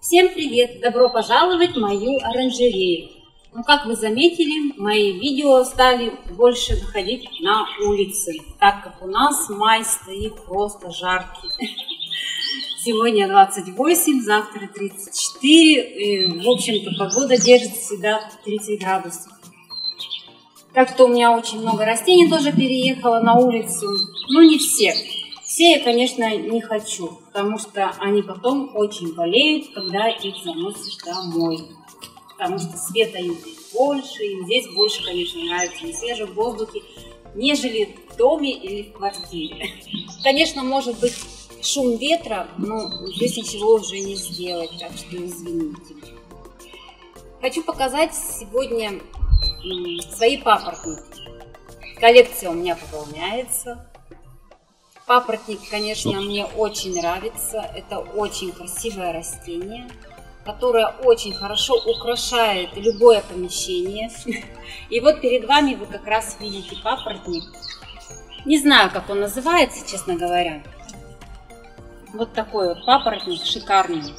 Всем привет! Добро пожаловать в мою оранжерею. Ну, как вы заметили, мои видео стали больше выходить на улицы, так как у нас май стоит просто жаркий. Сегодня 28, завтра 34, и, в общем-то, погода держит всегда 30 градусов. Так что у меня очень много растений тоже переехало на улицу, но не все. Все я, конечно, не хочу, потому что они потом очень болеют, когда их заносишь домой. Потому что света им здесь больше, им здесь больше, конечно, нравится на свежем воздухе, нежели в доме или в квартире. Конечно, может быть шум ветра, но здесь ничего уже не сделать, так что извините. Хочу показать сегодня свои папоротники. Коллекция у меня пополняется. Папоротник, конечно, мне очень нравится. Это очень красивое растение, которое очень хорошо украшает любое помещение. И вот перед вами вы как раз видите папоротник. Не знаю, как он называется, честно говоря. Вот такой вот папоротник шикарный.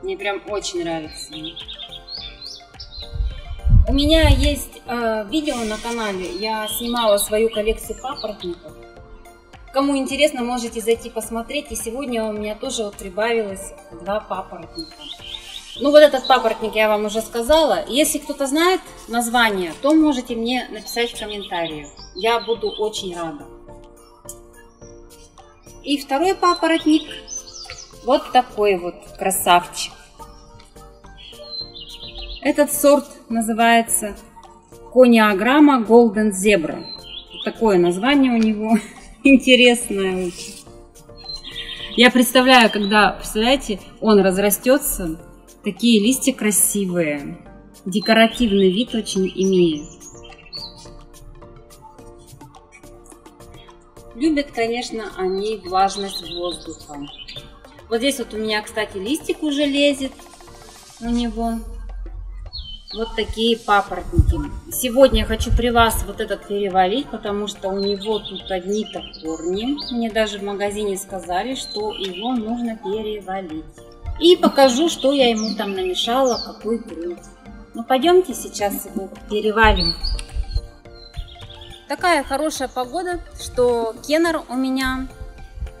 Мне прям очень нравится. У меня есть э, видео на канале, я снимала свою коллекцию папоротников. Кому интересно, можете зайти посмотреть. И сегодня у меня тоже вот прибавилось два папоротника. Ну вот этот папоротник я вам уже сказала. Если кто-то знает название, то можете мне написать в комментариях. Я буду очень рада. И второй папоротник вот такой вот красавчик. Этот сорт называется Кониаграмма Golden Zebra. Такое название у него интересное. Я представляю, когда, представляете, он разрастется, такие листья красивые, декоративный вид очень имеет. Любят, конечно, они влажность воздуха. Вот здесь вот у меня, кстати, листик уже лезет у него вот такие папоротники. Сегодня я хочу при вас вот этот перевалить, потому что у него тут одни-то корни. Мне даже в магазине сказали, что его нужно перевалить. И покажу, что я ему там намешала, какой грунт. Ну пойдемте сейчас его перевалим. Такая хорошая погода, что кеннер у меня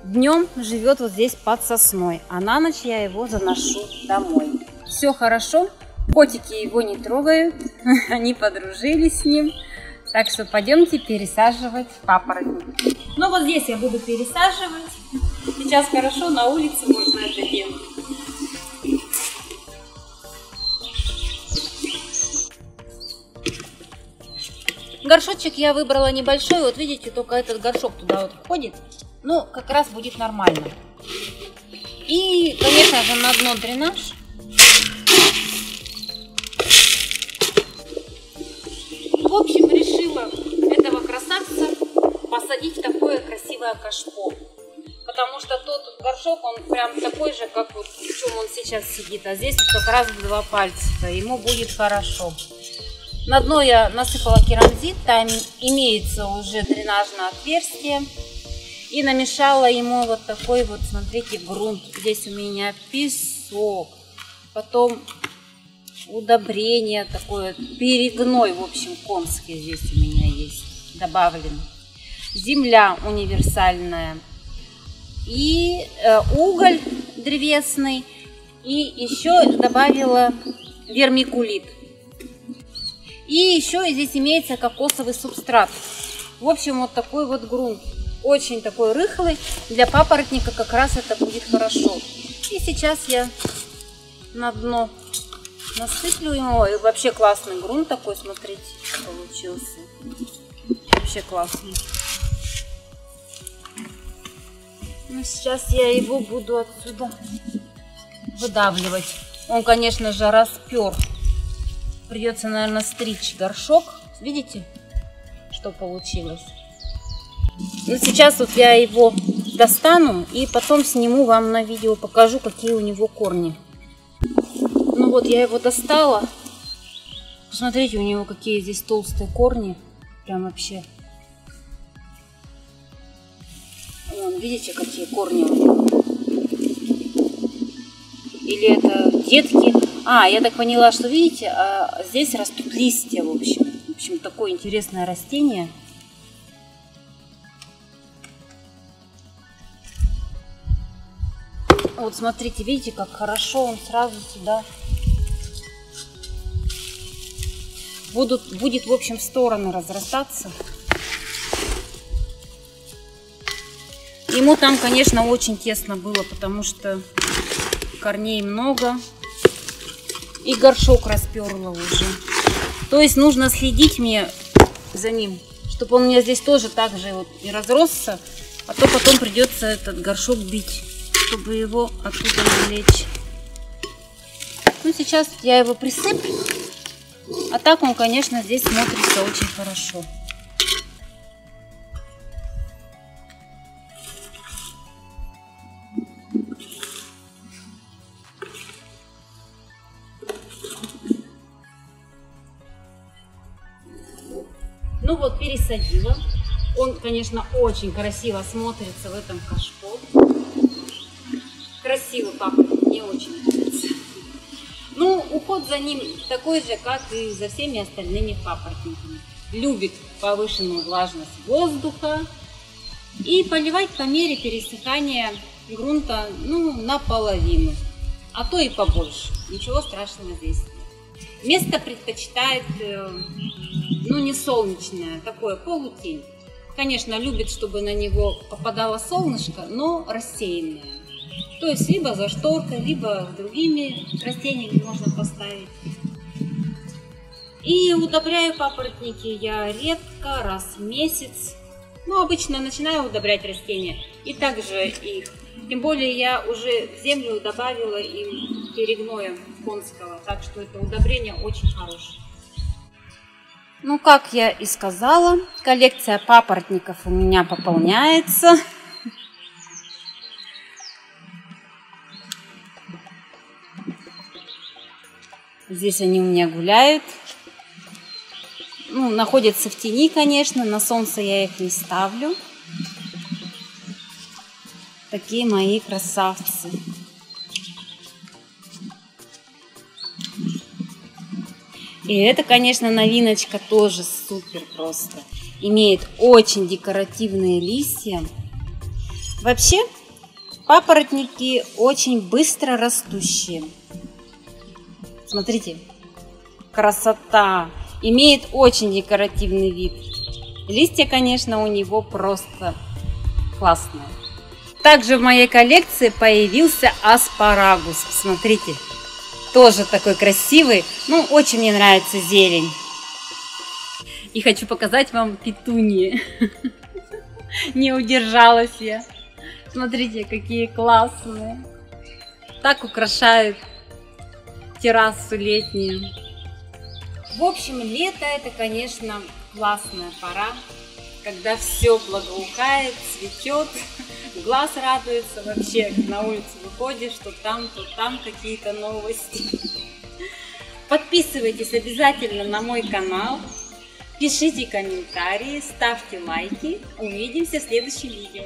днем живет вот здесь под сосной, а на ночь я его заношу домой. Все хорошо, Котики его не трогают, они подружились с ним. Так что пойдемте пересаживать папоротник. Ну вот здесь я буду пересаживать. Сейчас хорошо, на улице можно это делать. Горшочек я выбрала небольшой. Вот видите, только этот горшок туда вот входит. Ну, как раз будет нормально. И, конечно же, на дно дренаж. Посадить такое красивое кашпо. Потому что тот горшок, он прям такой же, как вот в чем он сейчас сидит. А здесь как раз два пальца. Ему будет хорошо. На дно я насыпала керамзит. Там имеется уже дренажное отверстие. И намешала ему вот такой вот, смотрите, грунт. Здесь у меня песок. Потом удобрение такое, перегной, в общем, конский здесь у меня есть добавлен. Земля универсальная. И э, уголь древесный. И еще добавила вермикулит. И еще здесь имеется кокосовый субстрат. В общем, вот такой вот грунт. Очень такой рыхлый. Для папоротника как раз это будет хорошо. И сейчас я на дно насыплю ему. И вообще классный грунт такой, смотрите, получился. Вообще классный. Ну, сейчас я его буду отсюда выдавливать. Он, конечно же, распер. Придется, наверное, стричь горшок. Видите, что получилось? Ну, сейчас вот я его достану и потом сниму вам на видео, покажу, какие у него корни. Ну вот, я его достала. Посмотрите, у него какие здесь толстые корни. Прям вообще. Видите, какие корни у него. Или это детки. А, я так поняла, что видите, а здесь растут листья, в общем. В общем, такое интересное растение. Вот смотрите, видите, как хорошо он сразу сюда будут, будет, в общем, в стороны разрастаться. Ему там, конечно, очень тесно было, потому что корней много. И горшок расперло уже. То есть нужно следить мне за ним, чтобы он у меня здесь тоже так же вот и разросся. А то потом придется этот горшок бить, чтобы его оттуда извлечь. Ну, сейчас я его присыплю. А так он, конечно, здесь смотрится очень хорошо. Ну вот, пересадила. Он, конечно, очень красиво смотрится в этом кашпо. Красиво пахнет, мне очень нравится. Ну, уход за ним такой же, как и за всеми остальными папоротниками. Любит повышенную влажность воздуха и поливать по мере пересыхания грунта ну, наполовину, а то и побольше. Ничего страшного здесь нет. Место предпочитает, э, ну не солнечное, такое полутень. Конечно, любит, чтобы на него попадало солнышко, но рассеянное. То есть либо за шторкой, либо другими растениями можно поставить. И удобряю папоротники я редко, раз в месяц. Ну, обычно начинаю удобрять растения и также их. Тем более я уже в землю добавила им перегноя конского, так что это удобрение очень хорошее. Ну, как я и сказала, коллекция папоротников у меня пополняется. Здесь они у меня гуляют. Ну, находятся в тени, конечно, на солнце я их не ставлю. Такие мои красавцы. И это, конечно, новиночка тоже супер просто. Имеет очень декоративные листья. Вообще, папоротники очень быстро растущие. Смотрите, красота. Имеет очень декоративный вид. Листья, конечно, у него просто классные. Также в моей коллекции появился аспарагус. Смотрите, тоже такой красивый. Ну, очень мне нравится зелень. И хочу показать вам петунии. Не удержалась я. Смотрите, какие классные. Так украшают террасу летнюю. В общем, лето это, конечно, классная пора, когда все благоухает, цветет, глаз радуется вообще, на улицу выходишь, что там, то там какие-то новости. Подписывайтесь обязательно на мой канал, пишите комментарии, ставьте лайки. Увидимся в следующем видео.